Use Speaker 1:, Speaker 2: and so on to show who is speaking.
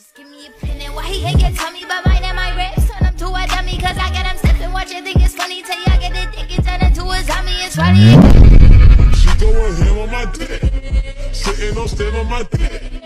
Speaker 1: Just give me a pin and why he ain't your tummy but mine and my ribs turn him to a dummy cause I got him stepping. Watch it, think it's funny till you get the dick and turn into a zombie it's funny
Speaker 2: She going ham on my dick. Sitting on stand on my dick.